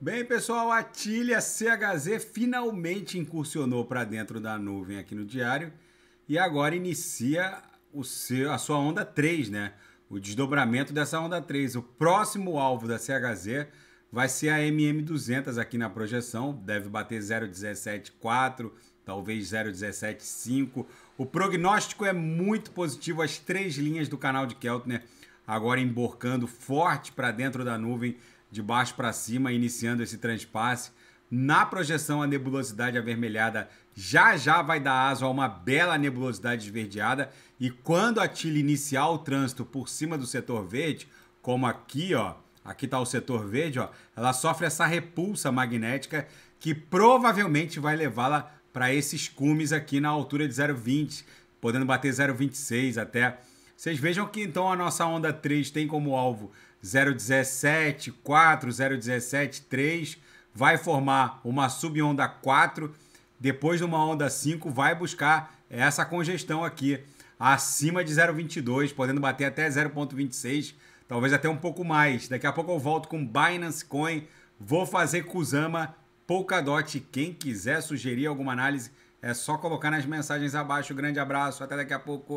Bem, pessoal, a Tilha CHZ finalmente incursionou para dentro da nuvem aqui no diário e agora inicia o seu, a sua onda 3, né? O desdobramento dessa onda 3. O próximo alvo da CHZ vai ser a MM200 aqui na projeção, deve bater 0,174, talvez 0,175. O prognóstico é muito positivo, as três linhas do canal de Keltner agora emborcando forte para dentro da nuvem de baixo para cima, iniciando esse transpasse. Na projeção, a nebulosidade avermelhada já já vai dar aso a uma bela nebulosidade esverdeada. E quando a tilha iniciar o trânsito por cima do setor verde, como aqui, ó, aqui está o setor verde, ó, ela sofre essa repulsa magnética que provavelmente vai levá-la para esses cumes aqui na altura de 0,20, podendo bater 0,26 até. Vocês vejam que então a nossa onda 3 tem como alvo 017, 4, 017, 3, vai formar uma subonda 4, depois de uma onda 5 vai buscar essa congestão aqui acima de 0,22, podendo bater até 0,26, talvez até um pouco mais. Daqui a pouco eu volto com Binance Coin, vou fazer Kusama, Polkadot. Quem quiser sugerir alguma análise, é só colocar nas mensagens abaixo. Grande abraço, até daqui a pouco.